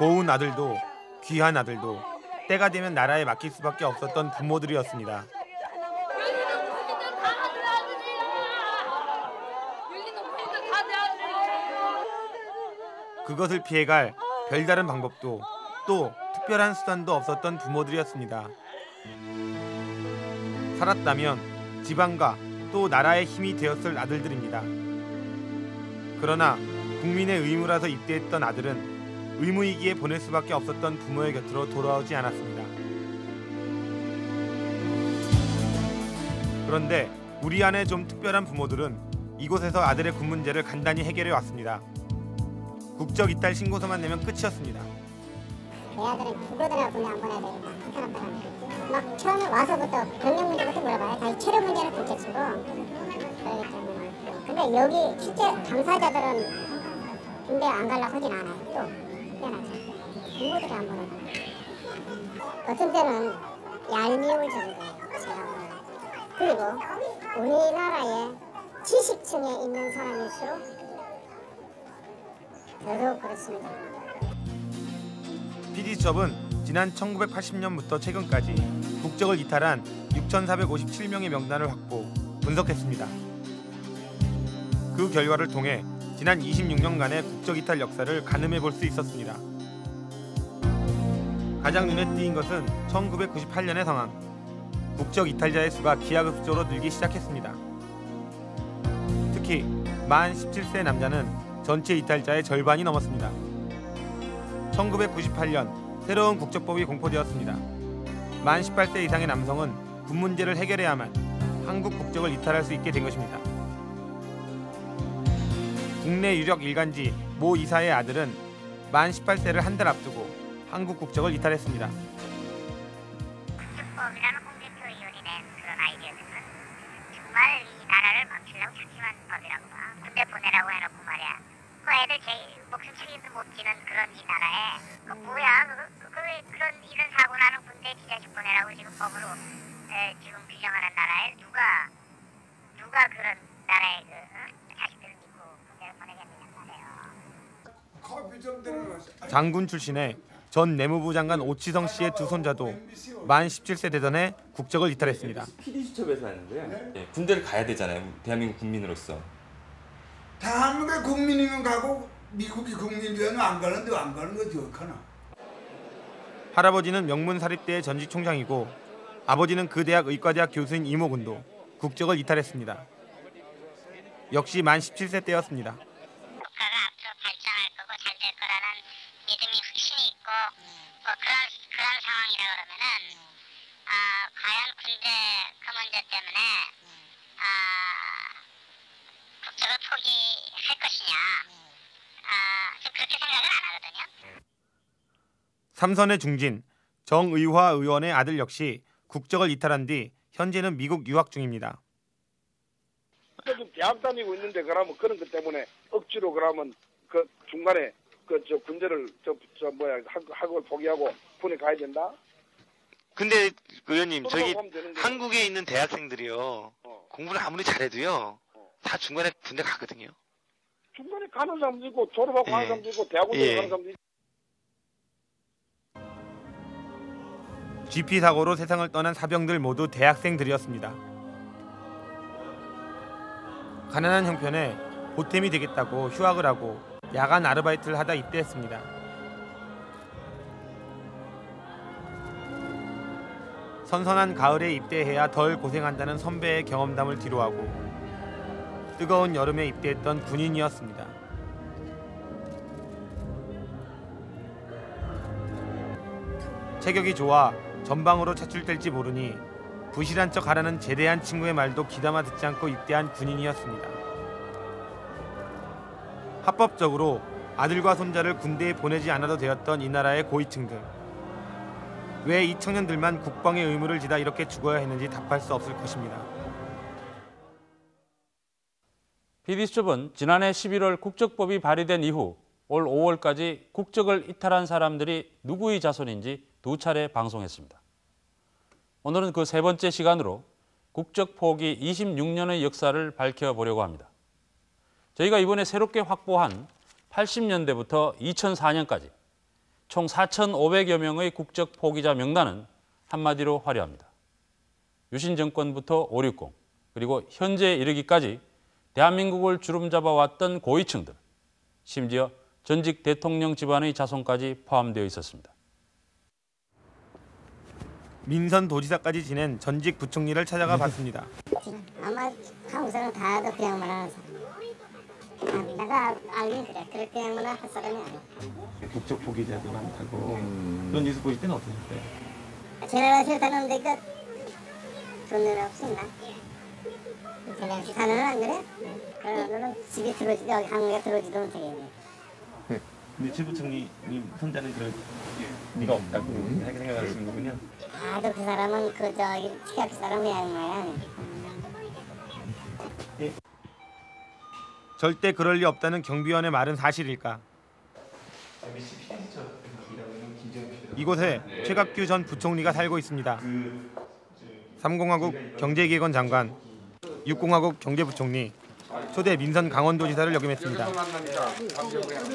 고운 아들도 귀한 아들도 때가 되면 나라에 맡길 수밖에 없었던 부모들이었습니다. 그것을 피해갈 별다른 방법도 또 특별한 수단도 없었던 부모들이었습니다. 살았다면 지방과 또 나라의 힘이 되었을 아들들입니다. 그러나 국민의 의무라서 입대했던 아들은 의무이기에 보낼 수밖에 없었던 부모의 곁으로 돌아오지 않았습니다. 그런데 우리 안에 좀 특별한 부모들은 이곳에서 아들의 군 문제를 간단히 해결해 왔습니다. 국적 이탈 신고서만 내면 끝이었습니다. 내 아들은 국어대나 군대 안 보내야 되겠다. 그 사람 사람. 막 처음에 와서부터 병력 문제부터 물어봐요. 다시 체력 문제는 둘째치고. 때문에. 근데 여기 실제 당사자들은 군대 안 가려고 하진 않아요. 또. 부모들이 안 보내요. 어떤 때는 얄미울 정도예요. 제가 보면. 그리고 우리나라에 지식층에 있는 사람일수록 더더욱 그렇습니다. PD수첩은 지난 1980년부터 최근까지 국적을 이탈한 6,457명의 명단을 확보, 분석했습니다. 그 결과를 통해 지난 26년간의 국적 이탈 역사를 가늠해 볼 수 있었습니다. 가장 눈에 띄인 것은 1998년의 상황. 국적 이탈자의 수가 기하급수적으로 늘기 시작했습니다. 특히 만 17세 남자는 전체 이탈자의 절반이 넘었습니다. 1998년 새로운 국적법이 공포되었습니다. 만 18세 이상의 남성은 군 문제를 해결해야만 한국 국적을 이탈할 수 있게 된 것입니다. 국내 유력 일간지 모 이사의 아들은 만 18세를 한 달 앞두고 한국 국적을 이탈했습니다. 국적법이라는 홍대표 의원이 낸 그런 아이디어들은 정말 이 나라를 망치려고 작심한 법이라고 봐. 군대 보내라고 해놓고 말이야. 그 애들 제 목숨 책임도 못 지는 그런 이 나라에 그 뭐야 그, 그, 그, 그런 이런 사고 나는 군대 지자식 보내라고 지금 법으로 에, 지금 규정하는 나라에 누가 누가 그런 나라의 그 어? 자식들을 믿고 군대를 보내겠느냐 말이에요. 장군 출신의 전 내무부 장관 오치성 씨의 두 손자도 만 17세 되던 해 국적을 이탈했습니다. PD 수첩에서 하는데요. 예, 군대를 가야 되잖아요. 대한민국 국민으로서. 대한민국의 국민이면 가고 미국이 국민이면 안 가는데 안 가는 거지 어떡하나 할아버지는 명문사립대의 전직 총장이고 아버지는 그 대학 의과대학 교수인 이모군도 국적을 이탈했습니다. 역시 만 17세 때였습니다. 국가가 앞으로 발전할 거고 잘 될 거라는 믿음이 확신이 있고 뭐 그런 그런 상황이라 그러면은 아 과연 군대 그 문제 때문에 아 국적을 포기할 것이냐 아 좀 그렇게 생각을 안 하거든요. 삼선의 중진 정의화 의원의 아들 역시 국적을 이탈한 뒤 현재는 미국 유학 중입니다. 지금 대학 다니고 있는데 그러면 그런 것 때문에 억지로 그러면 그 중간에 그 저 군대를 저, 저 뭐야 학, 학을 포기하고 군에 가야 된다? 근데 의원님 저기. 한국에 있는 대학생들이요 어. 공부를 아무리 잘해도요 어. 다 중간에 군대 가거든요. 중간에 가는 사람도 있고 졸업하고 예. 가는 사람도 있고 대학원 예. 가는 사람도 있고 GP 사고로 세상을 떠난 사병들 모두 대학생들이었습니다. 가난한 형편에 보탬이 되겠다고 휴학을 하고 야간 아르바이트를 하다 입대했습니다. 선선한 가을에 입대해야 덜 고생한다는 선배의 경험담을 뒤로하고 뜨거운 여름에 입대했던 군인이었습니다. 체격이 좋아 전방으로 차출될지 모르니 부실한 척 하라는 제대한 친구의 말도 귀담아 듣지 않고 입대한 군인이었습니다. 합법적으로 아들과 손자를 군대에 보내지 않아도 되었던 이 나라의 고위층들. 왜 이 청년들만 국방의 의무를 지다 이렇게 죽어야 했는지 답할 수 없을 것입니다. PD수첩은 지난해 11월 국적법이 발의된 이후 올 5월까지 국적을 이탈한 사람들이 누구의 자손인지 두 차례 방송했습니다. 오늘은 그 세 번째 시간으로 국적 포기 26년의 역사를 밝혀보려고 합니다. 저희가 이번에 새롭게 확보한 80년대부터 2004년까지 총 4,500여 명의 국적 포기자 명단은 한마디로 화려합니다. 유신 정권부터 560 그리고 현재에 이르기까지 대한민국을 주름잡아 왔던 고위층들 심지어 전직 대통령 집안의 자손까지 포함되어 있었습니다. 민선 도지사까지 지낸 전직 부총리를 찾아가 봤습니다. 아마 한국 사람 다도 그 양만 하는 사람. 아, 내가 알긴 그래. 그렇게 양만 할 사람이 아니야. 국적 포기자도 많다고 그런 뉴스 보실 때는 어떠셨어요? 제가 싫다는 데가 돈 내라 없었나? 그냥 사는 안 그래? 그러면 집에 들어오지 여기 한국에 들어오지도 못하겠네. 근데 최 부총리님 손자는 그럴 리가 없다고 생각하시는 거군요. 다도 그 사람은 그 저기 치약 사람 양말이 아니야. 절대 그럴 리 없다는 경비원의 말은 사실일까? 이곳에 최갑규 전 부총리가 살고 있습니다. 3공화국 경제기획원 장관, 6공화국 경제부총리, 초대 민선 강원도지사를 역임했습니다.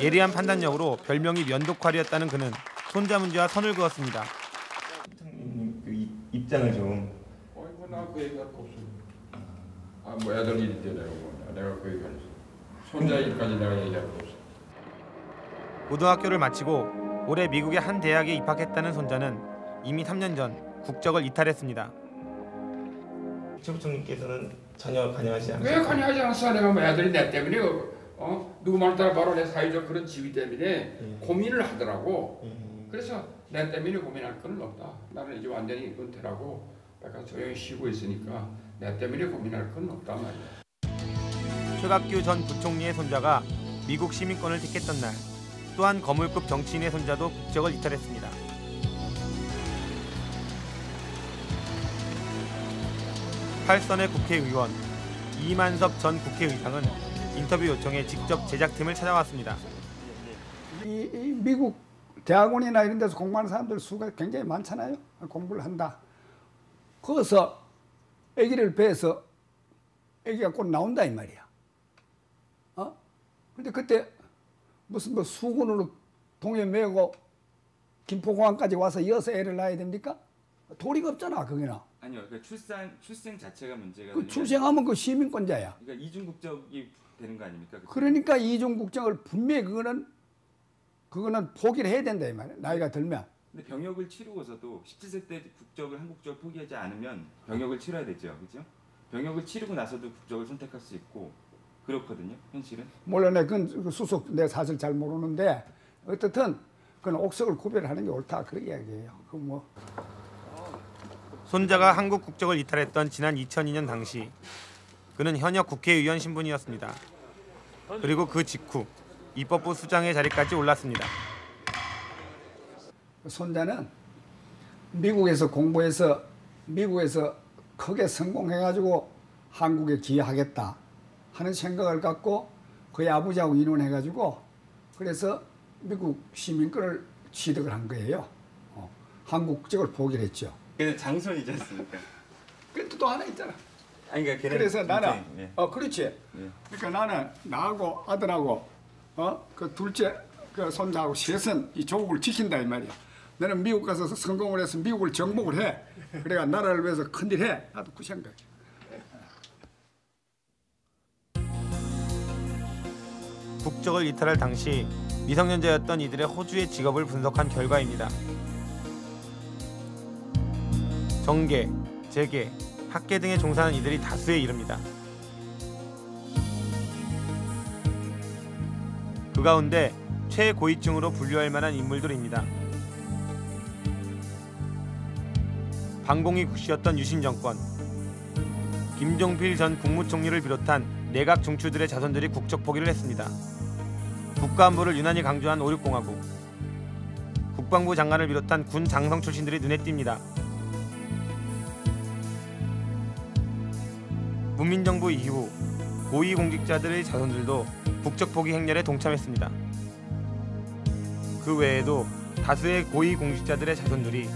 예리한 판단력으로 별명이 면도칼이었다는 그는 손자 문제와 선을 그었습니다. 그 입장을 좀 어이구 나그 얘기할 거 없어. 아뭐 애들 일인데 내가 뭐냐. 내가 그 얘기할 수. 손자 일까지 내가 얘기할 거 없어. 고등학교를 마치고 올해 미국의 한 대학에 입학했다는 손자는 이미 3년 전 국적을 이탈했습니다. 최 부총리께서는 전혀 관여하지 왜 관여하지 않았어? 내가 뭐 애들이 내 때문에 어 누구 말 따라 바로 내 사회적 그런 지위 때문에 고민을 하더라고. 그래서 내 때문에 고민할 건 없다. 나는 이제 완전히 은퇴라고 내가 조용히 쉬고 있으니까 내 때문에 고민할 건 없단 말이야. 최갑규 전 부총리의 손자가 미국 시민권을 택했던 날 또한 거물급 정치인의 손자도 국적을 이탈했습니다. 팔선의 국회의원 이만섭 전 국회의장은 인터뷰 요청에 직접 제작팀을 찾아왔습니다. 이, 이 미국 대학원이나 이런 데서 공부하는 사람들 수가 굉장히 많잖아요. 공부를 한다. 거기서 아기를 배에서 아기가 곧 나온다 이 말이야. 어? 근데 그때 무슨 뭐 수군으로 동해 메고 김포공항까지 와서 이어서 애를 낳아야 됩니까? 도리가 없잖아 거기나. 아니요, 그러니까 출산 출생 자체가 문제가. 그 출생하면 그 시민권자야. 그러니까 이중 국적이 되는 거 아닙니까? 그때? 그러니까 이중 국적을 분명히 그거는 그거는 포기를 해야 된다 이 말이야. 나이가 들면. 근데 병역을 치르고서도 17세 때 국적을 한국 국적을 포기하지 않으면 병역을 치러야 되죠, 그죠? 병역을 치르고 나서도 국적을 선택할 수 있고 그렇거든요, 현실은. 몰라 내 그건 그 수속 내가 사실 잘 모르는데 어떻든 그건 옥석을 구별하는 게 옳다 그런 이야기예요. 그뭐 손자가 한국 국적을 이탈했던 지난 2002년 당시 그는 현역 국회의원 신분이었습니다. 그리고 그 직후 입법부 수장의 자리까지 올랐습니다. 손자는 미국에서 공부해서 미국에서 크게 성공해가지고 한국에 기여하겠다 하는 생각을 갖고 그의 아버지하고 의논해가지고 그래서 미국 시민권을 취득을 한 거예요. 어, 한국 국적을 포기를 했죠. 근데 장손이지 않습니까? 그또 또 하나 있잖아. 아니 그러니까 걔는 그래서 나는 예. 어 그렇지. 예. 그러니까 나는 나하고 아들하고 어그 둘째 그 손자하고 셋은 이 조국을 지킨다 이 말이야. 너는 미국 가서 성공을 해서 미국을 정복을 해. 그래가 나라를 위해서 큰일 해. 나도 그 생각. 국적을 이탈할 당시 미성년자였던 이들의 호주의 직업을 분석한 결과입니다. 정계, 재계, 학계 등에 종사하는 이들이 다수에 이릅니다. 그 가운데 최고위층으로 분류할 만한 인물들입니다. 방공이 국시였던 유신 정권, 김종필 전 국무총리를 비롯한 내각 중추들의 자손들이 국적 포기를 했습니다. 국가안보를 유난히 강조한 5.60공화국, 국방부 장관을 비롯한 군 장성 출신들이 눈에 띕니다. 문민정부 이후 고위공직자들의 자손들도 국적 포기 행렬에 동참했습니다. 그 외에도 다수의 고위공직자들의 자손들이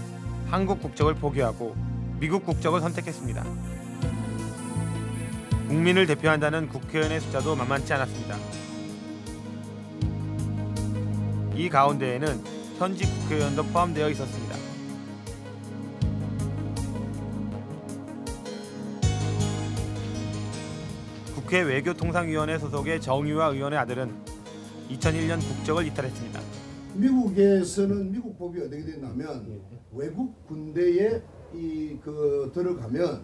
한국 국적을 포기하고 미국 국적을 선택했습니다. 국민을 대표한다는 국회의원의 숫자도 만만치 않았습니다. 이 가운데에는 현직 국회의원도 포함되어 있었습니다. 국회 외교통상위원회 소속의 정의화 의원의 아들은 2001년 국적을 이탈했습니다. 미국에서는 미국 법이 어떻게 되냐면 외국 군대에 이 그 들어가면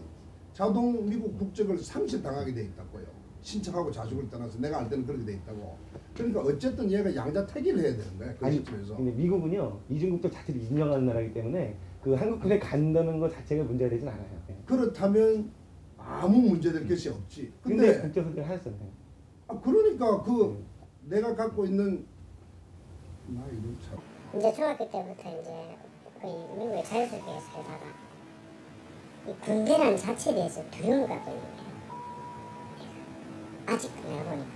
자동 미국 국적을 상실당하게 돼 있다고요. 신청하고 자식을 떠나서 내가 알 때는 그렇게 돼 있다고. 그러니까 어쨌든 얘가 양자 택일을 해야 되는 거야. 그 아니, 시점에서. 근데 미국은요 이중국적 자체를 인정하는 나라이기 때문에 그 한국군에 간다는 것 자체가 문제가 되진 않아요. 예. 그렇다면 아무 문제될 것이 없지. 근데 선택을 하셨어요. 아 그러니까 그 내가 갖고 있는 나 이런 참. 이제 중학교 때부터 이제 거의 미국에 자유롭게 살다가 이 군대라는 자체에 대해서 두려움을 갖고 있는 거예요. 아직도 내가 보니까.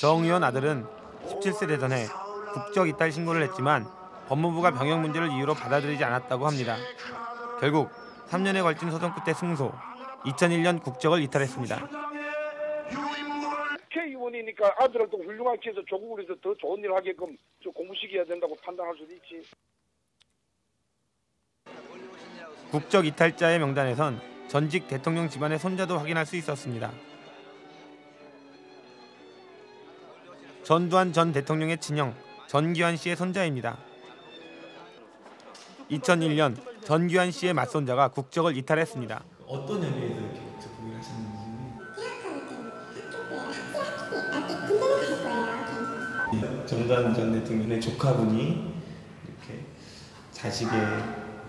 정 의원 아들은 17세 되전에 국적 이탈 신고를 했지만 법무부가 병역 문제를 이유로 받아들이지 않았다고 합니다. 결국 3년에 걸친 소송 끝에 승소, 2001년 국적을 이탈했습니다. 국회의원이니까 아들을 또 훌륭하게 키워서 조국을 위해서 더 좋은 일을 하게끔 좀 공부시켜야 된다고 판단할 수도 있지. 국적 이탈자의 명단에선 전직 대통령 집안의 손자도 확인할 수 있었습니다. 전두환 전 대통령의 친형 전기환 씨의 손자입니다. 2001년 전기환 씨의 맞손자가 국적을 이탈했습니다. 어떤 연예에서 이렇게 국적 포기를 하셨는지 정단 전 대통령의 조카분이 이렇게 자식의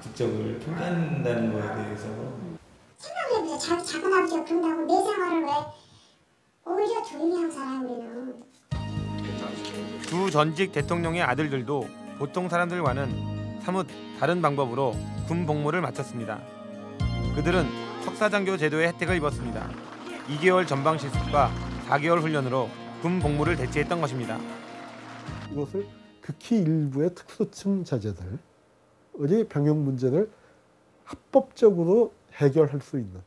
국적을 포기한다는 거에 대해서 생각해보세요. 자기 작은 아버지가 그런다고 내 생활을 왜 오히려 조용히 살아요 우리는. 두 전직 대통령의 아들들도 보통 사람들과는 사뭇 다른 방법으로 군 복무를 마쳤습니다. 그들은 석사장교 제도의 혜택을 입었습니다. 2개월 전방 실습과 4개월 훈련으로 군 복무를 대체했던 것입니다. 이것을 극히 일부의 특수층 자제들 의 병역 문제를 합법적으로 해결할 수 있는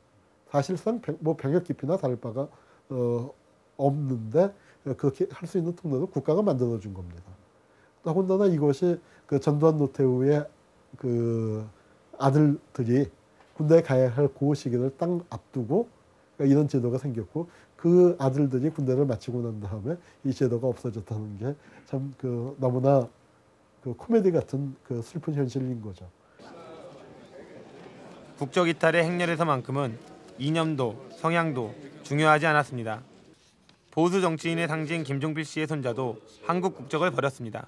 사실상 병, 뭐 병역 깊이나 다를 바가 어, 없는데 그렇게 할 수 있는 통로를 국가가 만들어 준 겁니다. 더군다나 이것이 그 전두환 노태우의 그 아들들이 군대에 가야 할그 시기를 딱 앞두고 그러니까 이런 제도가 생겼고 그 아들들이 군대를 마치고 난 다음에 이 제도가 없어졌다는 게 참 그 너무나 그 코미디 같은 그 슬픈 현실인 거죠. 국적 이탈의 행렬에서만큼은 이념도 성향도 중요하지 않았습니다. 보수 정치인의 상징 김종필 씨의 손자도 한국 국적을 버렸습니다.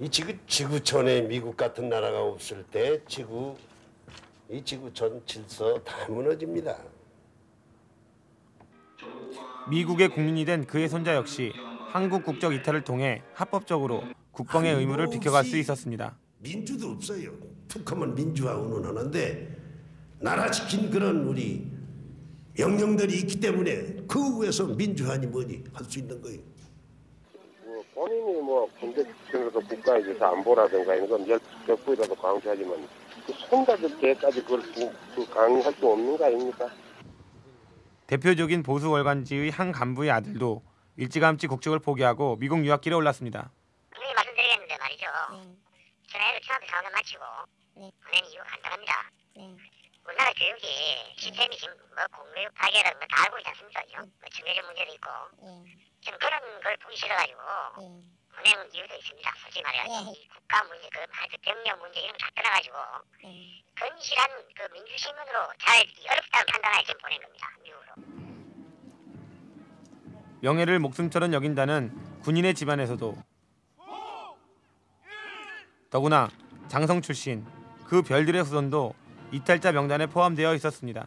이 지구 지구촌에 미국 같은 나라가 없을 때 지구 이 지구촌 질서 다 무너집니다. 미국의 국민이 된 그의 손자 역시 한국 국적 이탈을 통해 합법적으로 국방의 의무를 비켜갈 수 있었습니다. 민주도 없어요. 툭하면 민주화 운운 하는데 나라 지킨 그런 우리 영령들이 있기 때문에 그 위에서 민주화니 뭐니 할 수 있는 거예요. 뭐 본인이 뭐 군대 측에서 국가에 대해서 안보라든가 이런 건 적부이라도 강조하지만 그 손자들 개까지 그걸 그 강요할 수 없는 거 아닙니까? 대표적인 보수 월간지의 한 간부의 아들도 일찌감치 국적을 포기하고 미국 유학길에 올랐습니다. 분명히 말씀드리겠는데 말이죠. 전화해서 중학교 4학년 마치고 보낸 이유가 간단합니다. 우리나라 교육이 시스템이 지금 뭐 공교육 파괴라는 걸다 알고 있지 않습니까? 그죠? 뭐 증여적 문제도 있고 좀 그런 걸 보기 싫어가지고 보낸 이유도 있습니다. 솔직히 말해가지고 이 국가 문제, 그 하여튼 병력 문제 이런 거 다 떠나가지고 건실한 그 민주시민으로 잘 어렵다고 판단하에 지금 보낸 겁니다. 미국으로. 명예를 목숨처럼 여긴다는 군인의 집안에서도 더구나 장성 출신 그 별들의 후손도 이탈자 명단에 포함되어 있었습니다.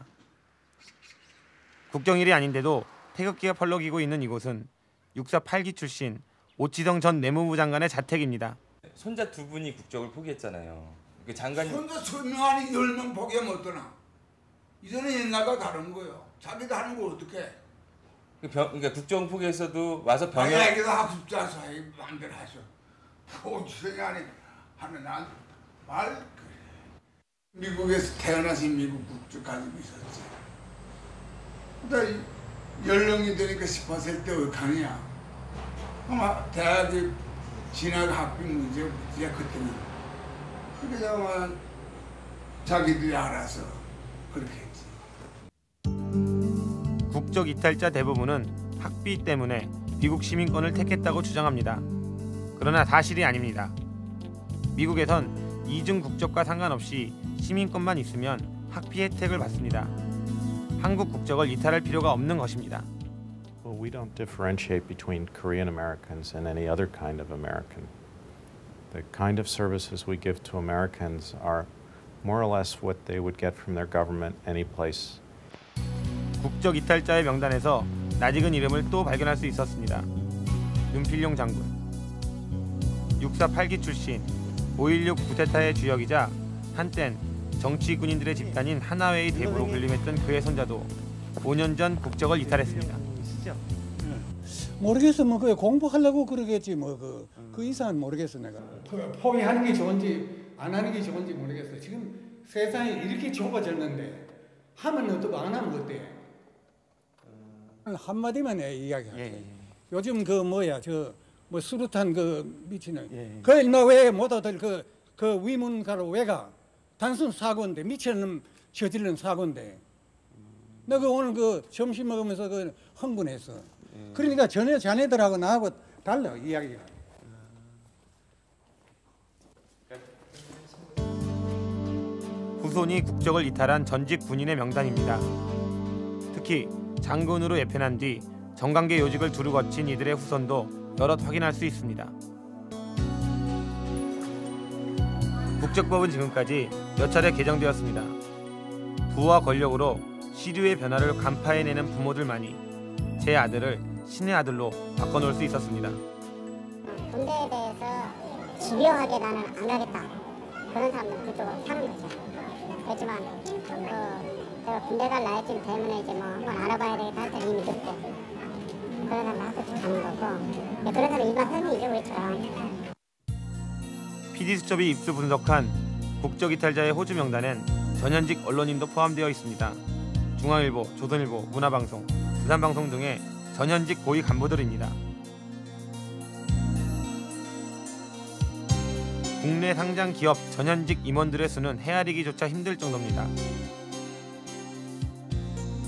국정일이 아닌데도 태극기가 펄럭이고 있는 이곳은 육사 8기 출신 오치성 전 내무부 장관의 자택입니다. 손자 두 분이 국적을 포기했잖아요. 그 장관님 혼자 설명하니 열명 포기하면 어떠나? 이제는 옛날과 다른 거예요. 자기도 하는 거 어떻게? 그 병, 그러니까 국정 포기에서도 와서 병역 자기도 학습자 사이 마음대로 하셔. 오치성이 아니 하면 난말 그래. 미국에서 태어나서 미국 국적 가지고 있었지. 근데 연령이 되니까 18살 때 어떡하냐? 아마 대학에 진학 학비 문제 이제 그때는 그냥 자기들이 알아서 그렇게 했지. 국적 이탈자 대부분은 학비 때문에 미국 시민권을 택했다고 주장합니다. 그러나 사실이 아닙니다. 미국에선 이중 국적과 상관없이 시민권만 있으면 학비 혜택을 받습니다. 한국 국적을 이탈할 필요가 없는 것입니다. Well, we don't differentiate between Korean Americans and any other kind of American. The kind of services we give to Americans are more or less what they would get from their government any place. 국적 이탈자의 명단에서 낯익은 이름을 또 발견할 수 있었습니다. 윤필용 장군. 648기 출신 5.16 구테타의 주역이자 한땐 정치 군인들의 집단인 하나회의 대부로 군림했던 그의 손자도 5년 전 국적을 이탈했습니다. 모르겠어. 뭐 그 공부하려고 그러겠지. 뭐그그 이상은 모르겠어 내가. 포- 포기하는 게 좋은지 안 하는 게 좋은지 모르겠어. 지금 세상이 이렇게 좁아졌는데 하면 어떻고 안 하면 어때? 한마디만 해 이야기할게 요즘 그 뭐야 저 뭐 수류탄 그 미치는 그 인마 왜 모다들 그, 그 위문가로 왜가 단순 사고인데 미치는 저지르는 사고인데 내가 오늘 그 점심 먹으면서 그 흥분했어 그러니까 전에 자네들하고 나하고 달라 이야기가. 후손이 국적을 이탈한 전직 군인의 명단입니다. 특히 장군으로 예편한 뒤 정관계 요직을 두루 거친 이들의 후손도 여럿 확인할 수 있습니다. 국적법은 지금까지 몇 차례 개정되었습니다. 부와 권력으로 시류의 변화를 간파해내는 부모들만이 제 아들을 신의 아들로 바꿔놓을 수 있었습니다. 군대에 대해서 집요하게 나는 안 가겠다. 그런 사람들 그쪽으로 사는 거죠. 그렇지만 그 제가 군대 갈 나이쯤 되면 이제 뭐 한번 알아봐야 되겠다 할 때는 이미 늦고 그런 사람 학교 가는 거고 그런 사람 일반 현민이죠 우리처럼. PD수첩이 입수 분석한 국적 이탈자의 호주 명단엔 전현직 언론인도 포함되어 있습니다. 중앙일보, 조선일보, 문화방송, 부산방송 등의 전현직 고위 간부들입니다. 국내 상장 기업 전현직 임원들의 수는 헤아리기조차 힘들 정도입니다.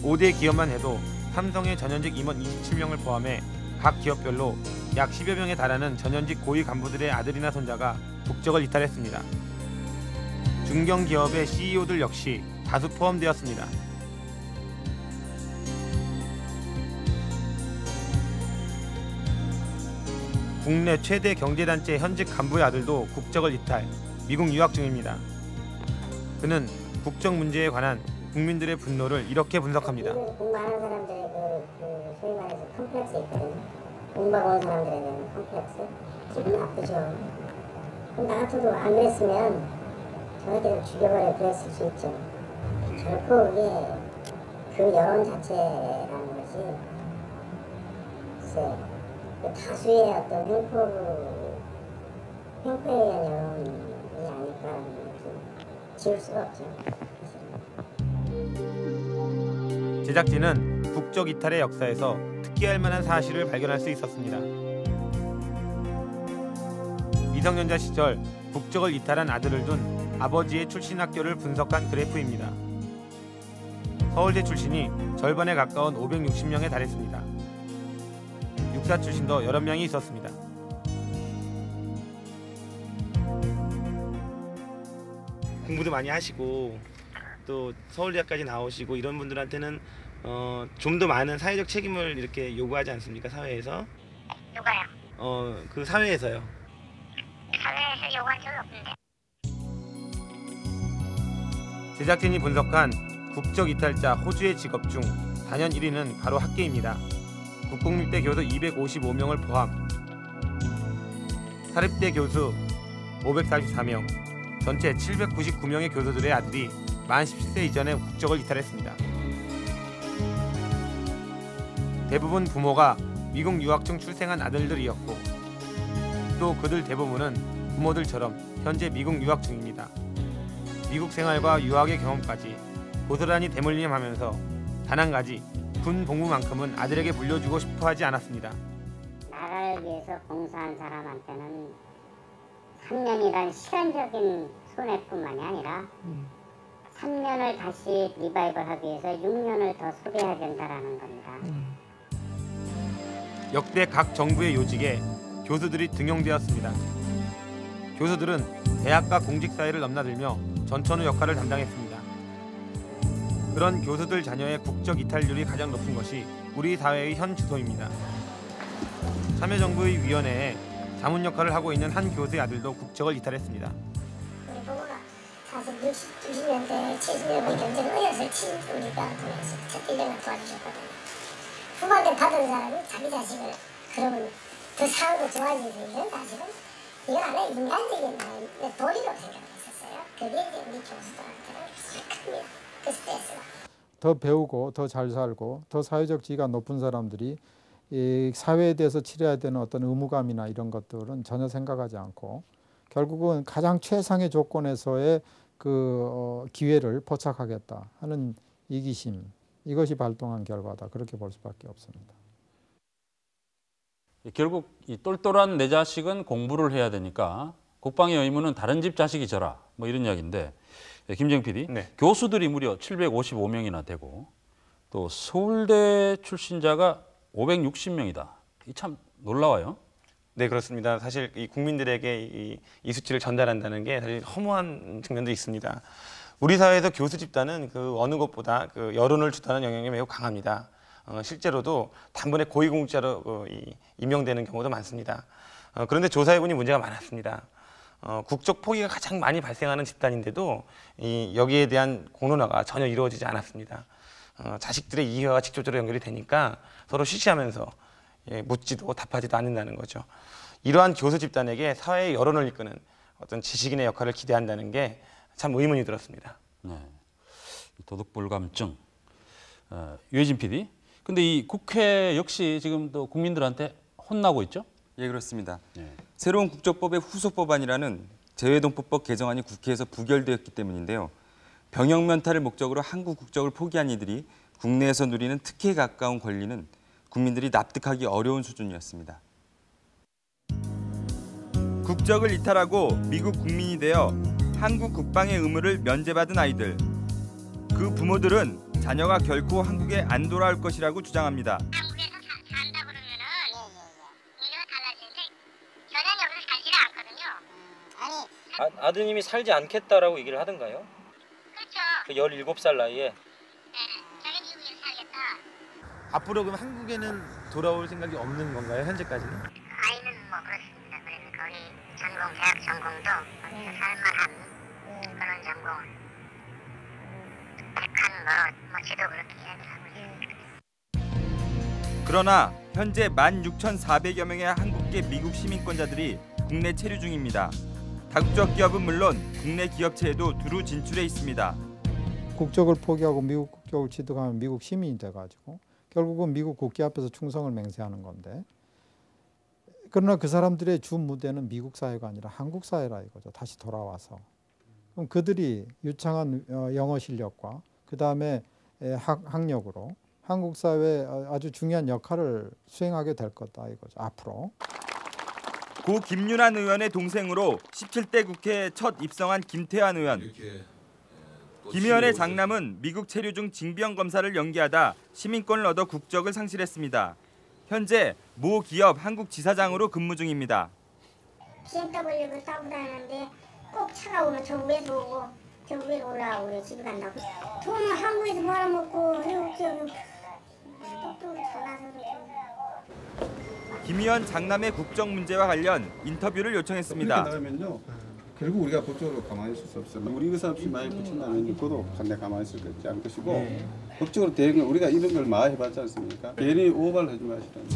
5대 기업만 해도 삼성의 전현직 임원 27명을 포함해 각 기업별로 약 10여 명에 달하는 전현직 고위 간부들의 아들이나 손자가 국적을 이탈했습니다. 중견 기업의 CEO들 역시 다수 포함되었습니다. 국내 최대 경제단체 현직 간부의 아들도 국적을 이탈, 미국 유학 중입니다. 그는 국적 문제에 관한 국민들의 분노를 이렇게 분석합니다. 공부하는 사람들의 그, 그 소위 말해서 컴플렉스 있거든요. 공부하고 온 사람들에 대한 컴플렉스 기분 나쁘죠. 나 같아도 안 그랬으면 저렇게 죽여버려 그랬을 수 있죠. 결코 그게 그 여론 자체라는 것이 글쎄 그 다수의 어떤 횡포 횡포에 의한 여론이 것을 지울 수가 없죠. 제작진은 국적 이탈의 역사에서 특기할 만한 사실을 발견할 수 있었습니다. 미성년자 시절 국적을 이탈한 아들을 둔 아버지의 출신 학교를 분석한 그래프입니다. 서울대 출신이 절반에 가까운 560명에 달했습니다. 육사 출신도 여러 명이 있었습니다. 공부도 많이 하시고 또 서울대학까지 나오시고 이런 분들한테는 어, 좀 더 많은 사회적 책임을 이렇게 요구하지 않습니까 사회에서? 누가요? 어, 그 사회에서요. 사회에서 요구한 적이 없는데. 제작진이 분석한 국적 이탈자 호주의 직업 중 단연 1위는 바로 학계입니다. 국공립대 교수 255명을 포함 사립대 교수 544명, 전체 799명의 교수들의 아들이 만 17세 이전에 국적을 이탈했습니다. 대부분 부모가 미국 유학 중 출생한 아들들이었고 또 그들 대부분은 부모들처럼 현재 미국 유학 중입니다. 미국 생활과 유학의 경험까지 고스란히 대물림하면서 단 한 가지 군 복무만큼은 아들에게 물려주고 싶어 하지 않았습니다. 나라를 위해서 공사한 사람한테는 3년이란 시간적인 손해뿐만이 아니라 3년을 다시 리바이벌하기 위해서 6년을 더 소비해야 된다라는 겁니다. 역대 각 정부의 요직에 교수들이 등용되었습니다. 교수들은 대학과 공직 사회를 넘나들며 전천후 역할을 담당했습니다. 그런 교수들 자녀의 국적 이탈률이 가장 높은 것이 우리 사회의 현 주소입니다. 참여정부의 위원회에 자문 역할을 하고 있는 한 교수의 아들도 국적을 이탈했습니다. 사실 60, 90년대, 70년대 경제를 어렸을 치 우리가 그래서 첫 1년을 도와주셨거든요. 부모한테 받은 사람이 자기 자식을 그러면 더 좋아지고 이런 사실은 이건 하나의 인간적인 내 도리로 생각을 했었어요. 그게 이제 우리 교수들한테는 큽니다. 더 배우고 더 잘 살고 더 사회적 지위가 높은 사람들이 이 사회에 대해서 치러야 되는 어떤 의무감이나 이런 것들은 전혀 생각하지 않고 결국은 가장 최상의 조건에서의 그 어, 기회를 포착하겠다 하는 이기심 이것이 발동한 결과다 그렇게 볼 수밖에 없습니다. 결국 이 똘똘한 내 자식은 공부를 해야 되니까 국방의 의무는 다른 집 자식이 져라 뭐 이런 이야기인데 김정 PD 교수들이 무려 755명이나 되고 또 서울대 출신자가 560명이다. 이 참 놀라워요. 네 그렇습니다. 사실 이 국민들에게 이, 이 수치를 전달한다는 게 사실 허무한 측면도 있습니다. 우리 사회에서 교수 집단은 그 어느 것보다 그 여론을 주도하는 영향이 매우 강합니다. 어, 실제로도 단번에 고위공직자로 어, 이, 임명되는 경우도 많습니다. 어, 그런데 조사해보니 문제가 많았습니다. 어, 국적 포기가 가장 많이 발생하는 집단인데도 이, 여기에 대한 공론화가 전혀 이루어지지 않았습니다. 어, 자식들의 이해와 직접적으로 연결이 되니까 서로 쉬쉬하면서 예, 묻지도 답하지도 않는다는 거죠. 이러한 교수 집단에게 사회의 여론을 이끄는 어떤 지식인의 역할을 기대한다는 게 참 의문이 들었습니다. 네. 도덕 불감증. 어, 유해진 PD. 근데 이 국회 역시 지금 또 국민들한테 혼나고 있죠? 예, 그렇습니다. 네. 새로운 국적법의 후속 법안이라는 재외동포법 개정안이 국회에서 부결되었기 때문인데요. 병역 면탈을 목적으로 한국 국적을 포기한 이들이 국내에서 누리는 특혜에 가까운 권리는 국민들이 납득하기 어려운 수준이었습니다. 국적을 이탈하고 미국 국민이 되어 한국 국방의 의무를 면제받은 아이들. 그 부모들은 자녀가 결코 한국에 안 돌아올 것이라고 주장합니다. 아, 아드님이 살지 않겠다라고 얘기를 하던가요? 그 17살 나이에 앞으로 그럼 한국에는 돌아올 생각이 없는 건가요? 현재까지는? 아이는 뭐 그렇습니다. 그래서 거기 전공 대학 전공도 거기서 살만한 그런 전공 백한 뭐, 뭐 지도 그렇게 하고 있습니다. 그러나 현재 16,400여 명의 한국계 미국 시민권자들이 국내 체류 중입니다. 다국적 기업은 물론 국내 기업체에도 두루 진출해 있습니다. 국적을 포기하고 미국 국적을 취득하면 미국 시민이 돼가지고 결국은 미국 국기 앞에서 충성을 맹세하는 건데 그러나 그 사람들의 주 무대는 미국 사회가 아니라 한국 사회라 이거죠. 다시 돌아와서 그럼 그들이 유창한 어, 영어 실력과 그 다음에 학, 학력으로 한국 사회에 아주 중요한 역할을 수행하게 될 거다 이거죠. 앞으로. 고 김윤환 의원의 동생으로 17대 국회에 첫 입성한 김태환 의원. 김 의원의 장남은 미국 체류 중 징병 검사를 연기하다 시민권을 얻어 국적을 상실했습니다. 현재 모 기업 한국 지사장으로 근무 중입니다. BMW를 타고 다니는데 꼭 차가 오면 저 위에서 오고 저 위에 올라오고 집에 간다고 돈은 한국에서 벌어먹고 외국 기업은 똑똑히 잘나서 김 의원 장남의 국적 문제와 관련 인터뷰를 요청했습니다. 나가면요. 결국 우리가 법적으로 가만히 있을 수 없어요. 우리 의사 없이 많이 붙인다면 그도 반대 가만히 있을 것 않을 것이고 네. 법적으로 대응 우리가 이런 걸 많이 해봤지 않습니까? 괜히 오버를 하지 마시라니까.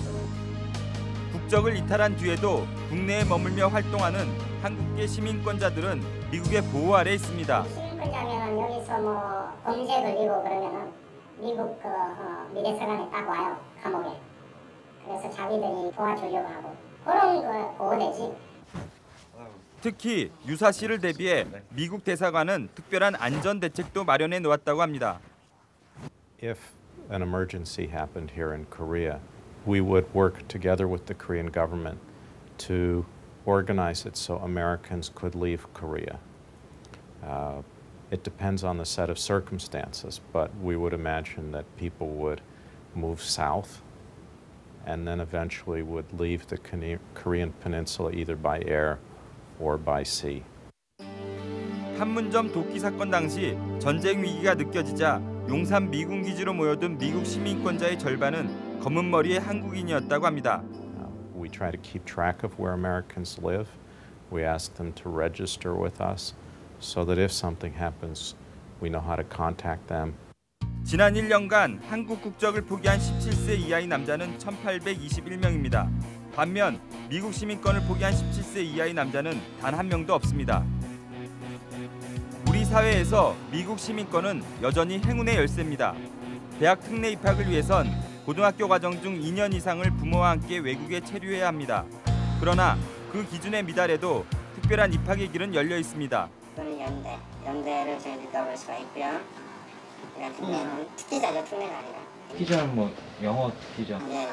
국적을 이탈한 뒤에도 국내에 머물며 활동하는 한국계 시민권자들은 미국의 보호 아래 있습니다. 시민권자면 여기서 뭐 범죄 걸리고 그러면은 미국 그 어, 미래서관에 딱 와요 감옥에 그래서 자기들이 도와주려고 하고 그런 거 보호되지 특히 유사시를 대비해 미국 대사관은 특별한 안전 대책도 마련해 놓았다고 합니다. If an emergency happened here in Korea, we would work together with the Korean government to organize it so Americans could leave Korea. Uh, it depends on the set of circumstances, but we would imagine that people would move south and then eventually would leave the Kone- Korean peninsula either by air or by sea. 판문점 도끼 사건 당시 전쟁 위기가 느껴지자 용산 미군 기지로 모여든 미국 시민권자의 절반은 검은 머리의 한국인이었다고 합니다. We try to keep track of where Americans live. We ask them to register with us so that if something happens, we know how to contact them. 지난 1년간 한국 국적을 포기한 17세 이하의 남자는 1,821명입니다. 반면 미국 시민권을 포기한 17세 이하의 남자는 단 한 명도 없습니다. 우리 사회에서 미국 시민권은 여전히 행운의 열쇠입니다. 대학 특례 입학을 위해선 고등학교 과정 중 2년 이상을 부모와 함께 외국에 체류해야 합니다. 그러나 그 기준에 미달해도 특별한 입학의 길은 열려 있습니다. 연대, 연대를 저희들이 넣을 수가 있고요. 그러니까 특례는 특기자죠, 특례가 아니라. 기자는 뭐 영어 기자. 네,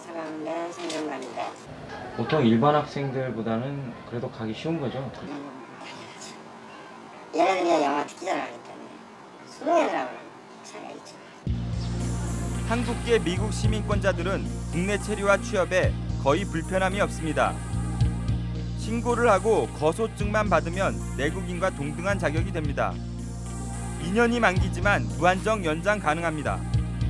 상암대, 성균관대. 보통 일반 학생들보다는 그래도 가기 쉬운 거죠. 얘네들이 영어 특기자를 하기 때문에 수능애들하고는 차이가 있죠. 한국계 미국 시민권자들은 국내 체류와 취업에 거의 불편함이 없습니다. 신고를 하고 거소증만 받으면 내국인과 동등한 자격이 됩니다. 2년이 만기지만 무한정 연장 가능합니다.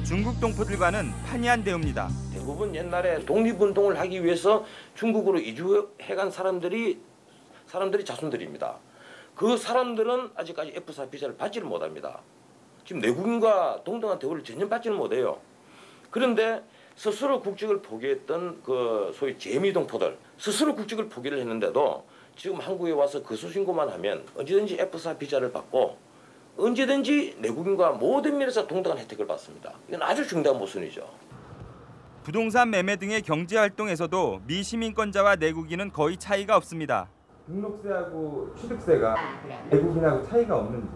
중국 동포들과는 판이한 대우입니다. 대부분 옛날에 독립운동을 하기 위해서 중국으로 이주해간 사람들이 사람들이 자손들입니다. 그 사람들은 아직까지 F4 비자를 받지를 못합니다. 지금 내국인과 동등한 대우를 전혀 받지는 못해요. 그런데 스스로 국적을 포기했던 그 소위 재미동포들 스스로 국적을 포기를 했는데도 지금 한국에 와서 거수신고만 하면 언제든지 F4 비자를 받고 언제든지 내국인과 모든 면에서 동등한 혜택을 받습니다. 이건 아주 중대한 모순이죠. 부동산 매매 등의 경제 활동에서도 미 시민권자와 내국인은 거의 차이가 없습니다. 등록세하고 취득세가 외국인하고 차이가 없는지.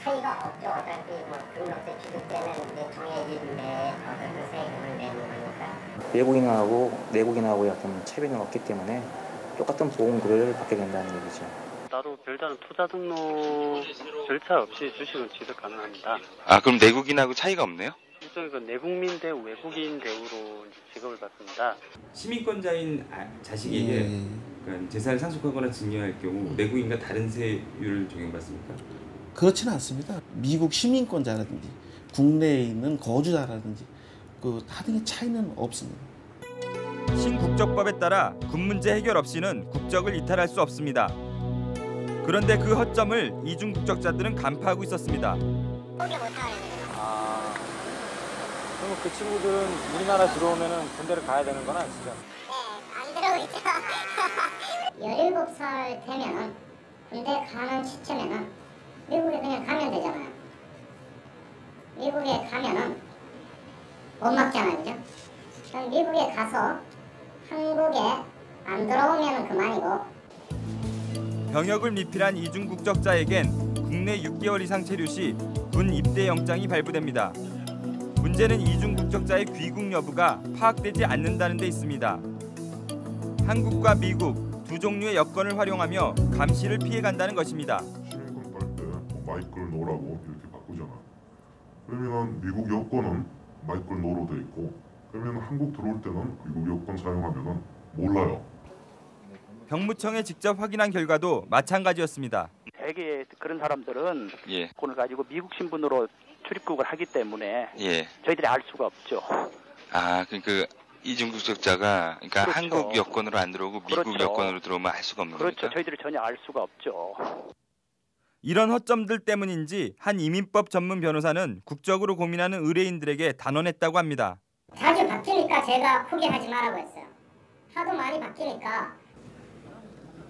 차이가 없죠. 어차피 뭐 등록세 취득세는 이제 정해진데 어떤 그 세금을 내는 거니까. 외국인하고 내국인하고의 어떤 차이는 없기 때문에 똑같은 보험료를 받게 된다는 얘기죠. 따로 별다른 투자 등록 절차 없이 주식은 취득 가능합니다. 아 그럼 내국인하고 차이가 없네요? 일종의 그 내국민 대우, 외국인 대우로 지급을 받습니다. 시민권자인 아- 자식에게 그러니까 재산을 상속하거나 증여할 경우 내국인과 다른 세율을 적용받습니까? 그렇지는 않습니다. 미국 시민권자라든지 국내에 있는 거주자라든지 그 하등의 차이는 없습니다. 신국적법에 따라 군 문제 해결 없이는 국적을 이탈할 수 없습니다. 그런데 그 허점을 이중 국적자들은 간파하고 있었습니다. 아, 그럼 그 친구들은 우리나라 들어오면은 군대를 가야 되는 건 아니죠? 안 들어오죠. 17살 되면은 군대 가는 시점에는 미국에 그냥 가면 되잖아요. 미국에 가면은 못 막잖아요. 그죠? 그럼 미국에 가서 한국에 안 들어오면 그만이고 병역을 미필한 이중 국적자에겐 국내 6개월 이상 체류 시 군 입대 영장이 발부됩니다. 문제는 이중 국적자의 귀국 여부가 파악되지 않는다는 데 있습니다. 한국과 미국 두 종류의 여권을 활용하며 감시를 피해간다는 것입니다. 마이클 노라고 이렇게 바꾸잖아. 그러면 미국 여권은 마이클 노로 돼 있고 그러면 한국 들어올 때는 미국 여권 사용하면은 몰라요. 병무청에 직접 확인한 결과도 마찬가지였습니다. 대개 그런 사람들은 예. 그걸 가지고 미국 신분으로 출입국을 하기 때문에 예. 저희들이 알 수가 없죠. 아, 그 이중 국 적자가 그러니까 그렇죠. 한국 여권으로 안 들어오고 미국 그렇죠. 여권으로 들어오면 알 수가 없는 그렇죠. 거니까. 저희들이 전혀 알 수가 없죠. 이런 허점들 때문인지 한 이민법 전문 변호사는 국적으로 고민하는 의뢰인들에게 단언했다고 합니다. 자주 바뀌니까 제가 포기하지 말라고 했어요. 하도 많이 바뀌니까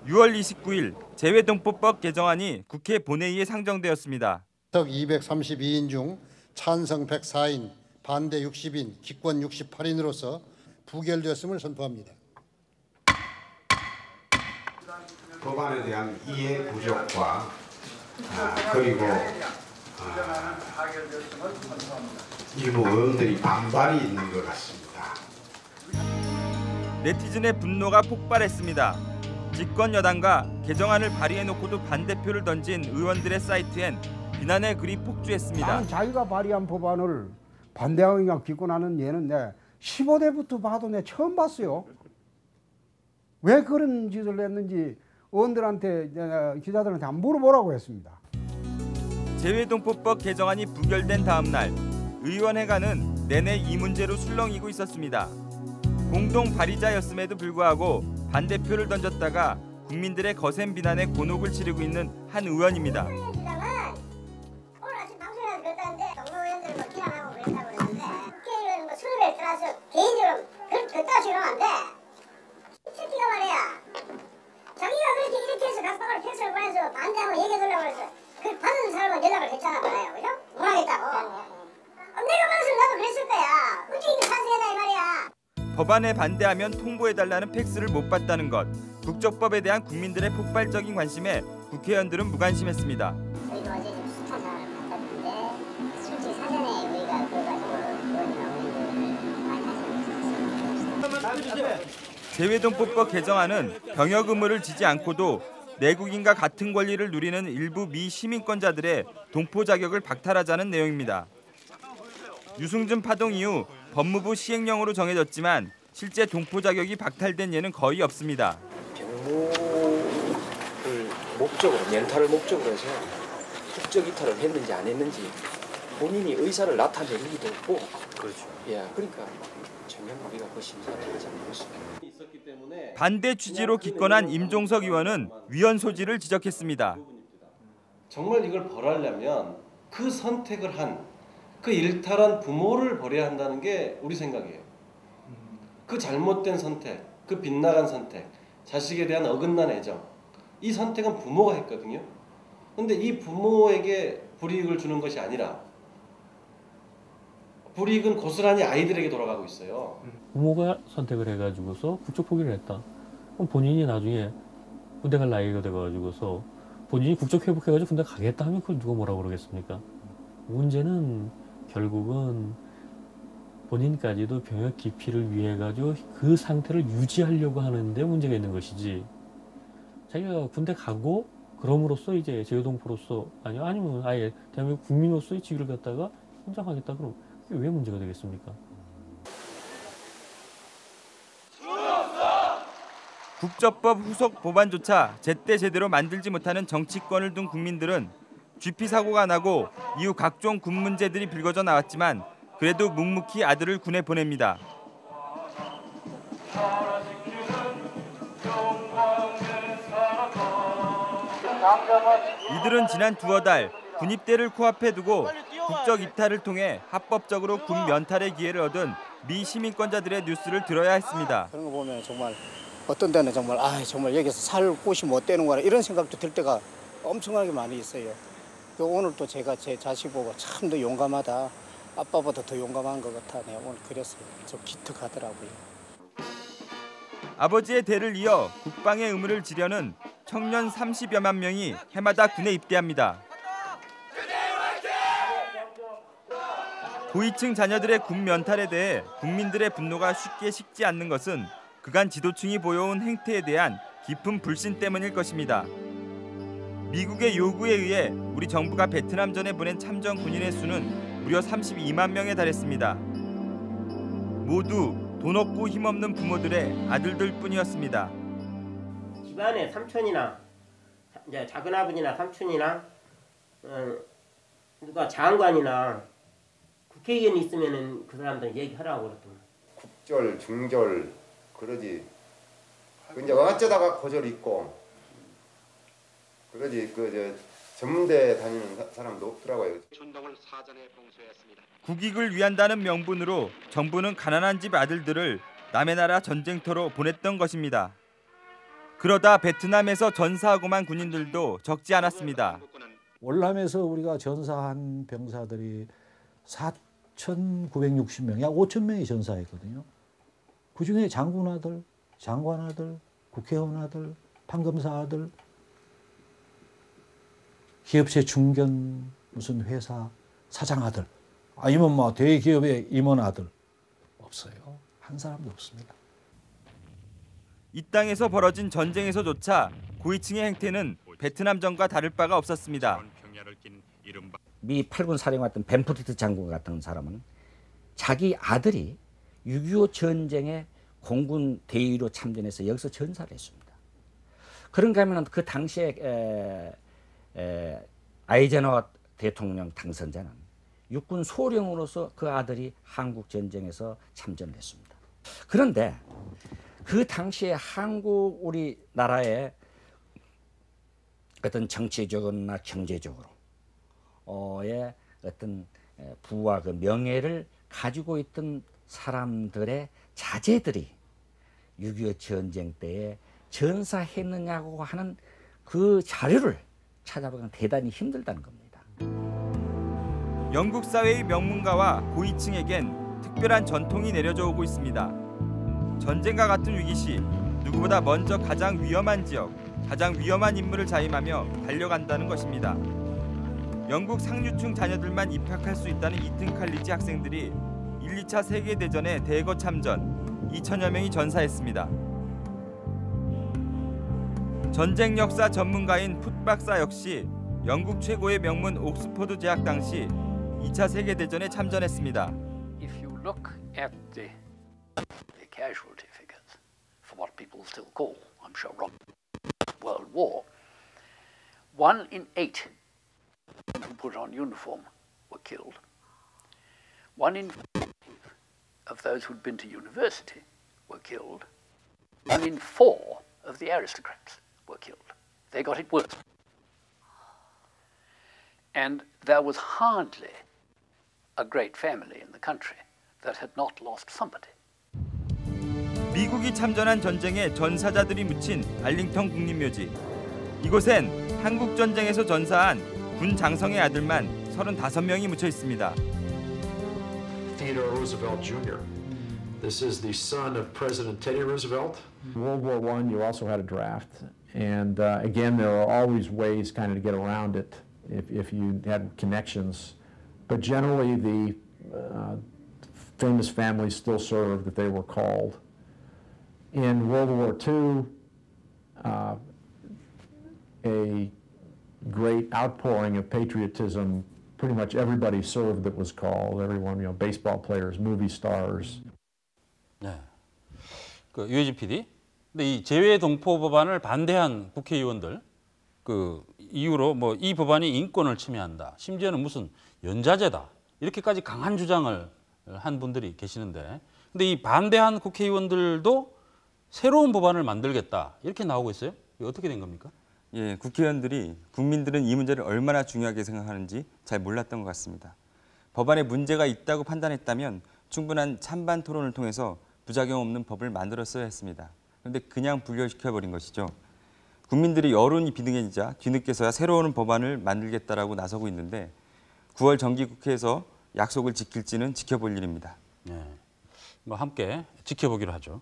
6월 29일 재외동포법 개정안이 국회 본회의에 상정되었습니다. 석 232인 중 찬성 104인, 반대 60인, 기권 68인으로서 부결되었음을 선포합니다. 법안에 대한 이해 부족과 아, 그리고 아, 일부 의원들이 반발이 있는 것 같습니다. 네티즌의 분노가 폭발했습니다. 집권 여당과 개정안을 발의해놓고도 반대표를 던진 의원들의 사이트엔 비난의 글이 폭주했습니다. 나는 자기가 발의한 법안을 반대하기가 기권하는 얘는 내 15대부터 봐도 내 처음 봤어요. 왜 그런 짓을 했는지 의원들한테 어, 기자들한테 안 물어보라고 했습니다. 재외동포법 개정안이 부결된 다음 날 의원회관은 내내 이 문제로 술렁이고 있었습니다. 공동 발의자였음에도 불구하고 반대표를 던졌다가 국민들의 거센 비난에 곤혹을 치르고 있는 한 의원입니다. 오늘 아침 방송에서 그랬다는데 동료 의원들 뭐 기란하고 그랬다고 그러는데 국회의원 뭐 수업에 따라서 개인적으로 그, 그따 지금 안 돼. 이 새끼가 말이야. 자기가 그렇게 이렇게 해서 각박을 팩스를 보내서 반대하고 얘기해달라고 해서 그 받은 사람은 연락을 했잖아 말이야. 그죠? 못하겠다고. 어, 나도 그랬을 거야. 이 말이야. 법안에 반대하면 통보해달라는 팩스를 못 받다는 것. 국적법에 대한 국민들의 폭발적인 관심에 국회의원들은 무관심했습니다. 어제 좀 솔직히 사전에 우리가 가지고 재외동포법 개정안은 병역 의무를 지지 않고도 내국인과 같은 권리를 누리는 일부 미 시민권자들의 동포 자격을 박탈하자는 내용입니다. 유승준 파동 이후 법무부 시행령으로 정해졌지만 실제 동포 자격이 박탈된 예는 거의 없습니다. 병무를 목적으로 멘탈을 목적으로 해서 국적 이탈을 했는지 안 했는지 본인이 의사를 나타내기도 없고 그렇죠. 예, 그러니까 전혀 우리가 그 심사를 하지 않고 있습니다. 반대 취지로 기권한 임종석 의원은 위헌 소지를 지적했습니다. 정말 이걸 벌하려면 그 선택을 한 그 일탈한 부모를 벌여야 한다는 게 우리 생각이에요. 그 잘못된 선택, 그 빗나간 선택, 자식에 대한 어긋난 애정, 이 선택은 부모가 했거든요. 근데 이 부모에게 불이익을 주는 것이 아니라 불이익은 고스란히 아이들에게 돌아가고 있어요. 부모가 선택을 해가지고서 국적 포기를 했다. 그럼 본인이 나중에 군대 갈 나이가 돼가지고서 본인이 국적 회복해가지고 군대 가겠다 하면 그걸 누가 뭐라고 그러겠습니까? 문제는 결국은 본인까지도 병역 기피를 위해 가지고 그 상태를 유지하려고 하는데 문제가 있는 것이지. 자기가 군대 가고 그럼으로써 이제 제외동포로서 아니 아니면 아예 대한민국 국민으로서의 직위를 갖다가 헌정하겠다 그럼 그게 왜 문제가 되겠습니까? 국적법 후속 법안조차 제때 제대로 만들지 못하는 정치권을 둔 국민들은 GP 사고가 나고 이후 각종 군 문제들이 불거져 나왔지만 그래도 묵묵히 아들을 군에 보냅니다. 이들은 지난 두어 달 군입대를 코앞에 두고 국적 이탈을 통해 합법적으로 군 면탈의 기회를 얻은 미 시민권자들의 뉴스를 들어야 했습니다. 그런 거 보면 정말 어떤 데는 정말 아 정말 여기서 살 곳이 못 되는 거라 이런 생각도 들 때가 엄청나게 많이 있어요. 그 오늘 또 제가 제 자식 보고 참 더 용감하다. 아빠보다 더 용감한 것 같아. 내가 오늘 그랬어요. 좀 기특하더라고요. 아버지의 대를 이어 국방의 의무를 지려는 청년 30여만 명이 해마다 군에 입대합니다. 고위층 자녀들의 군 면탈에 대해 국민들의 분노가 쉽게 식지 않는 것은 그간 지도층이 보여온 행태에 대한 깊은 불신 때문일 것입니다. 미국의 요구에 의해 우리 정부가 베트남전에 보낸 참전 군인의 수는 무려 32만 명에 달했습니다. 모두 돈 없고 힘없는 부모들의 아들들 뿐이었습니다. 집안에 삼촌이나 이제 작은 아버지나 삼촌이나 어, 누가 장관이나 국회의원이 있으면은 그 사람들 얘기하라고 그랬더니 국절, 중절 그러지. 그 이제 어쩌다가 고절 있고 그러지 그 저 전문대 다니는 사- 사람도 없더라고요. 춘동을 사전에 봉쇄했습니다. 국익을 위한다는 명분으로 정부는 가난한 집 아들들을 남의 나라 전쟁터로 보냈던 것입니다. 그러다 베트남에서 전사하고만 군인들도 적지 않았습니다. 월남에서 우리가 전사한 병사들이 4,960명, 약 5천 명이 전사했거든요. 그 중에 장군 아들, 장관 아들, 국회의원 아들, 판검사 아들, 기업체 중견 무슨 회사 사장 아들, 아니면 뭐 대기업의 임원 아들 없어요. 한 사람도 없습니다. 이 땅에서 벌어진 전쟁에서조차 고위층의 행태는 베트남 전과 다를 바가 없었습니다. 미 8군 사령했던 벤포티트 장군 같은 사람은 자기 아들이 6.25 전쟁에 공군 대위로 참전해서 여기서 전사를 했습니다. 그런가 하면 그 당시에 에, 에, 아이젠하워 대통령 당선자는 육군 소령으로서 그 아들이 한국 전쟁에서 참전을 했습니다. 그런데 그 당시에 한국 우리 나라의 어떤 정치적으로나 경제적으로 어의 어떤 부와 그 명예를 가지고 있던 사람들의 자제들이 6.25 전쟁 때에 전사했느냐고 하는 그 자료를 찾아보기는 대단히 힘들다는 겁니다. 영국 사회의 명문가와 고위층에겐 특별한 전통이 내려져 오고 있습니다. 전쟁과 같은 위기 시 누구보다 먼저 가장 위험한 지역, 가장 위험한 인물을 자임하며 달려간다는 것입니다. 영국 상류층 자녀들만 입학할 수 있다는 이튼 칼리지 학생들이 1, 2차 세계대전에 대거 참전, 2천여 명이 전사했습니다. 전쟁 역사 전문가인 풋 박사 역시 영국 최고의 명문 옥스퍼드 재학 당시 2차 세계 대전에 참전했습니다. If you look at the, casualty figures for what people still call, I'm sure, World War, one in eight who put on uniform were killed. One in of those who'd been to university were killed. One in four of the aristocrats were killed. They got it worse. And there was hardly a great family in the country that had not lost somebody. 미국이 참전한 전쟁에 전사자들이 묻힌 알링턴 국립묘지. 이곳엔 한국 전쟁에서 전사한 군 장성의 아들만 35명이 묻혀 있습니다. Theodore Roosevelt Jr. This is the son of President Teddy Roosevelt. World War One, you also had a draft, and uh, again, there are always ways kind of to get around it if, if you had connections. But generally, the uh, famous families still served if they were called. In World War II, uh, a great outpouring of patriotism. Pretty much everybody served that was called. Everyone, you know, baseball players, movie stars. 네. 그 유해진 PD. 근데 이 제외 동포 법안을 반대한 국회의원들 그 이유로 뭐 이 법안이 인권을 침해한다. 심지어는 무슨 연자제다. 이렇게까지 강한 주장을 한 분들이 계시는데 근데 이 반대한 국회의원들도 새로운 법안을 만들겠다. 이렇게 나오고 있어요. 어떻게 된 겁니까? 예, 국회의원들이 국민들은 이 문제를 얼마나 중요하게 생각하는지 잘 몰랐던 것 같습니다. 법안에 문제가 있다고 판단했다면 충분한 찬반 토론을 통해서 부작용 없는 법을 만들었어야 했습니다. 그런데 그냥 분열시켜버린 것이죠. 국민들이 여론이 비등해지자 뒤늦게서야 새로운 법안을 만들겠다라고 나서고 있는데 9월 정기국회에서 약속을 지킬지는 지켜볼 일입니다. 네. 뭐 함께 지켜보기로 하죠.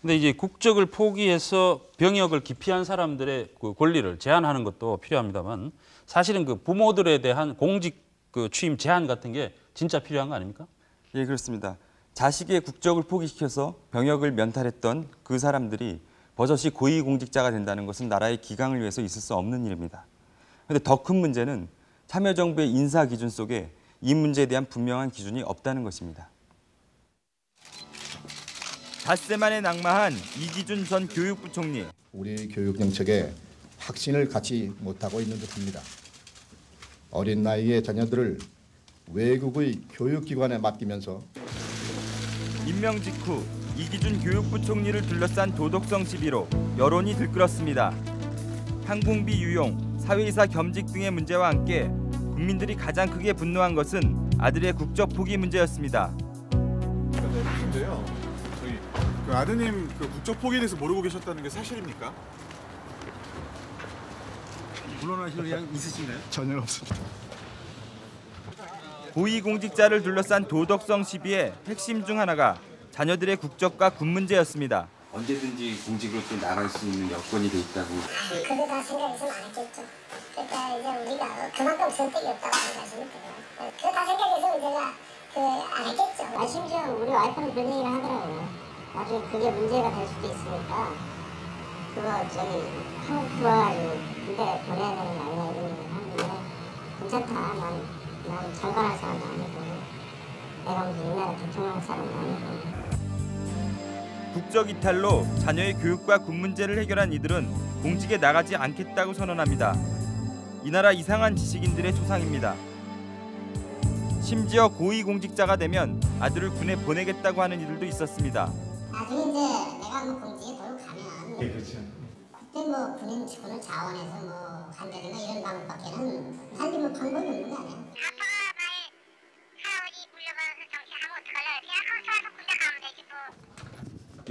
근데 이제 국적을 포기해서 병역을 기피한 사람들의 그 권리를 제한하는 것도 필요합니다만 사실은 그 부모들에 대한 공직 그 취임 제한 같은 게 진짜 필요한 거 아닙니까? 예, 그렇습니다. 자식의 국적을 포기시켜서 병역을 면탈했던 그 사람들이 버젓이 고위공직자가 된다는 것은 나라의 기강을 위해서 있을 수 없는 일입니다. 그런데 더 큰 문제는 참여정부의 인사 기준 속에 이 문제에 대한 분명한 기준이 없다는 것입니다. 닷새 만에 낙마한 이기준 전 교육부 총리. 우리 교육 정책에 확신을 갖지 못하고 있는 듯합니다. 어린 나이의 자녀들을 외국의 교육기관에 맡기면서 임명 직후 이기준 교육부 총리를 둘러싼 도덕성 시비로 여론이 들끓었습니다. 항공비 유용, 사회이사 겸직 등의 문제와 함께 국민들이 가장 크게 분노한 것은 아들의 국적 포기 문제였습니다. 근데요, 저희 그 아드님 그 국적 포기에 대해서 모르고 계셨다는 게 사실입니까? 물러나실 의향 있으신가요? 전혀 없습니다. 고위공직자를 둘러싼 도덕성 시비의 핵심 중 하나가 자녀들의 국적과 군 문제였습니다. 언제든지 공직으로 또 나갈 수 있는 여건이 돼 있다고. 그게 다 생각이 좀안 했겠죠. 그러니까 이제 우리가 그만큼 선택이 없다고 생각하시면 돼요. 그거 다 생각해서 우리가 그안 했겠죠. 아, 심지어 우리 와이프는 그런 얘기를 하더라고요. 나중에 그게 문제가 될 수도 있으니까 그거 저기 한국 들어가지고 군대 보내야 되는 게 아니라 이런 얘기를 하는데 괜찮다. 난, 난 절반할 사람도 아니고 내가 무슨 우리나라 대통령 사람도 아니고 국적 이탈로 자녀의 교육과 군 문제를 해결한 이들은 공직에 나가지 않겠다고 선언합니다. 이 나라 이상한 지식인들의 초상입니다. 심지어 고위공직자가 되면 아들을 군에 보내겠다고 하는 이들도 있었습니다. 나중에 이제 내가 뭐 공직에 들어가면 예, 그렇죠. 그때 뭐 군인 군을 자원해서 뭐 간다든가 이런 방법밖에는 뭐 방법이 없는 거 아니야?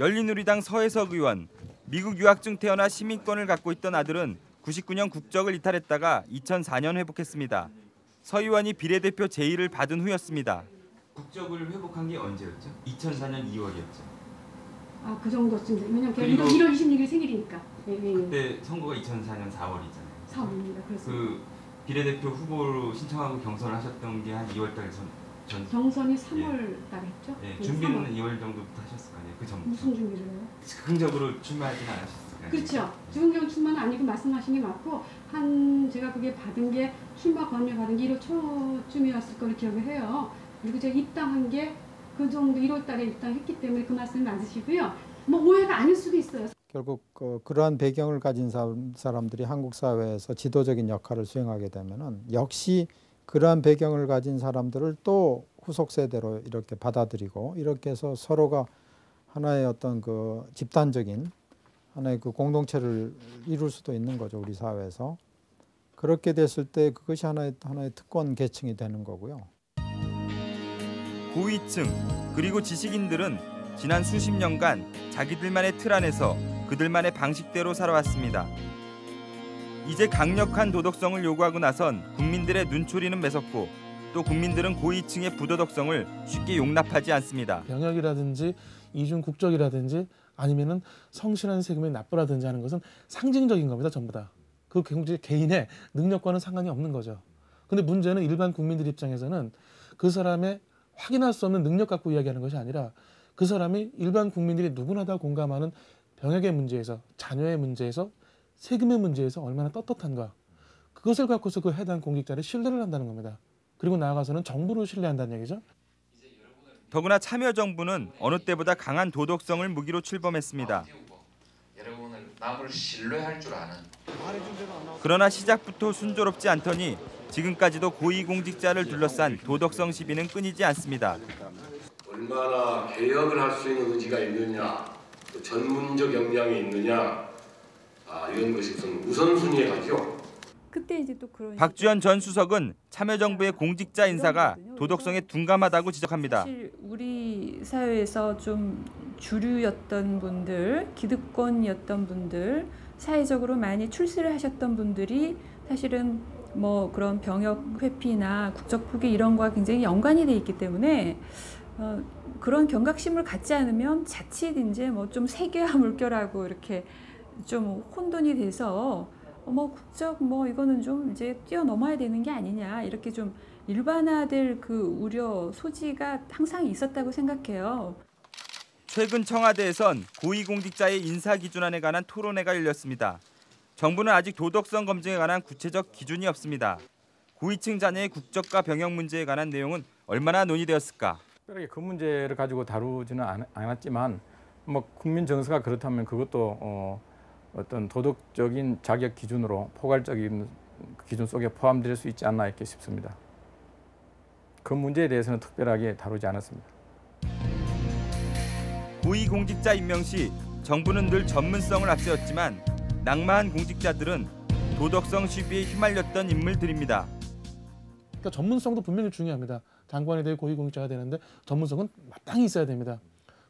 열린우리당 서해석 의원 미국 유학 중 태어나 시민권을 갖고 있던 아들은 99년 국적을 이탈했다가 2004년 회복했습니다. 서 의원이 비례대표 제1을 받은 후였습니다. 국적을 회복한 게 언제였죠? 2004년 2월이었죠. 아, 그 정도쯤 돼. 왜냐면 그리고- 1월, 1월 26일 생일이니까. 예, 예, 예. 그때 선거가 2004년 4월이잖아요. 4월입니다. 그래서 그 비례대표 후보로 신청하고 경선을 하셨던 게 한 2월 달 전, 전 경선이 3월 달에 했죠? 예, 예, 준비는 3월. 2월 정도부터 아니에요. 그 전부터. 무슨 준비를 해요? 즉흥적으로 출마하진 않으셨을 거 아니에요. 그렇죠. 지금 출마는 아니고 말씀하신 게 맞고 한 제가 그게 받은 게 출마 권유 받은 게 1월 초쯤이었을 걸로 기억을 해요. 그리고 제가 입당한 게 그 정도 1월 달에 입당했기 때문에 그 말씀 맞으시고요. 뭐 오해가 아닐 수도 있어요. 결국 그, 그러한 배경을 가진 사람, 사람들이 한국 사회에서 지도적인 역할을 수행하게 되면은 역시 그러한 배경을 가진 사람들을 또 후속 세대로 이렇게 받아들이고 이렇게 해서 서로가 하나의 어떤 그 집단적인 하나의 그 공동체를 이룰 수도 있는 거죠 우리 사회에서 그렇게 됐을 때 그것이 하나의 하나의 특권 계층이 되는 거고요. 고위층 그리고 지식인들은 지난 수십 년간 자기들만의 틀 안에서 그들만의 방식대로 살아왔습니다. 이제 강력한 도덕성을 요구하고 나선 국민들의 눈초리는 매섭고 또 국민들은 고위층의 부도덕성을 쉽게 용납하지 않습니다. 병역이라든지 이중 국적이라든지 아니면은 성실한 세금이 납부라든지 하는 것은 상징적인 겁니다 전부 다. 그 개인의 능력과는 상관이 없는 거죠. 근데 문제는 일반 국민들 입장에서는 그 사람의 확인할 수 없는 능력 갖고 이야기하는 것이 아니라 그 사람이 일반 국민들이 누구나 다 공감하는 병역의 문제에서 자녀의 문제에서 세금의 문제에서 얼마나 떳떳한가 그것을 갖고서 그 해당 공직자를 신뢰를 한다는 겁니다. 그리고 나아가서는 정부를 신뢰한다는 얘기죠. 더구나 참여정부는 어느 때보다 강한 도덕성을 무기로 출범했습니다. 남을 신뢰할 줄 아는 그러나 시작부터 순조롭지 않더니 지금까지도 고위공직자를 둘러싼 도덕성 시비는 끊이지 않습니다. 얼마나 개혁을 할 수 있는 의지가 있느냐, 또 전문적 역량이 있느냐, 아, 이런 것이 우선 우선순위에 가죠. 그때 이제 또 그런 박주현 전 수석은 참여정부의 공직자 인사가 도덕성에 둔감하다고 지적합니다. 사실 우리 사회에서 좀 주류였던 분들, 기득권이었던 분들, 사회적으로 많이 출세를 하셨던 분들이 사실은 뭐 그런 병역 회피나 국적 포기 이런 거와 굉장히 연관이 돼 있기 때문에 어, 그런 경각심을 갖지 않으면 자칫 이제 뭐 좀 세계화 물결하고 이렇게 좀 혼돈이 돼서 어, 뭐 국적 뭐 이거는 좀 이제 뛰어넘어야 되는 게 아니냐 이렇게 좀 일반화될 그 우려 소지가 항상 있었다고 생각해요. 최근 청와대에선 고위공직자의 인사 기준안에 관한 토론회가 열렸습니다. 정부는 아직 도덕성 검증에 관한 구체적 기준이 없습니다. 고위층 자녀의 국적과 병역 문제에 관한 내용은 얼마나 논의되었을까? 특별하게 그 문제를 가지고 다루지는 않, 않았지만 뭐 국민 정서가 그렇다면 그것도 어, 어떤 도덕적인 자격 기준으로 포괄적인 기준 속에 포함될 수 있지 않나 이렇게 싶습니다. 그 문제에 대해서는 특별하게 다루지 않았습니다. 고위공직자 임명 시 정부는 늘 전문성을 앞세웠지만 낙마한 공직자들은 도덕성 시비에 휘말렸던 인물들입니다. 그러니까 전문성도 분명히 중요합니다. 장관이 되고 고위공직자가 되는데 전문성은 마땅히 있어야 됩니다.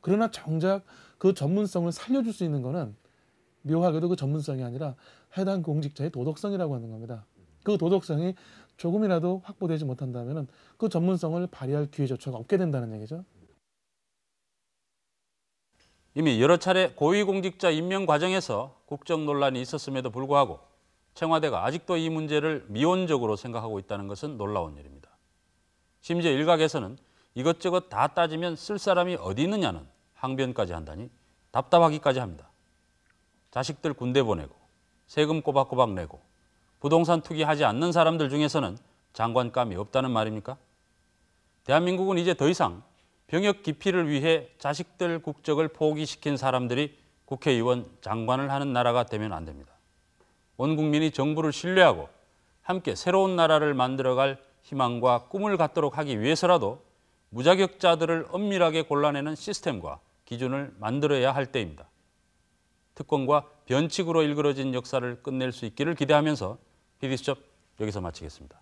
그러나 정작 그 전문성을 살려줄 수 있는 거는 묘하게도 그 전문성이 아니라 해당 공직자의 도덕성이라고 하는 겁니다. 그 도덕성이 조금이라도 확보되지 못한다면 그 전문성을 발휘할 기회조차가 없게 된다는 얘기죠. 이미 여러 차례 고위공직자 임명 과정에서 국정 논란이 있었음에도 불구하고 청와대가 아직도 이 문제를 미온적으로 생각하고 있다는 것은 놀라운 일입니다. 심지어 일각에서는 이것저것 다 따지면 쓸 사람이 어디 있느냐는 항변까지 한다니 답답하기까지 합니다. 자식들 군대 보내고 세금 꼬박꼬박 내고 부동산 투기하지 않는 사람들 중에서는 장관감이 없다는 말입니까? 대한민국은 이제 더 이상 병역 기피를 위해 자식들 국적을 포기시킨 사람들이 국회의원, 장관을 하는 나라가 되면 안 됩니다. 온 국민이 정부를 신뢰하고 함께 새로운 나라를 만들어갈 희망과 꿈을 갖도록 하기 위해서라도 무자격자들을 엄밀하게 골라내는 시스템과 기준을 만들어야 할 때입니다. 특권과 변칙으로 일그러진 역사를 끝낼 수 있기를 기대하면서 PD수첩 여기서 마치겠습니다.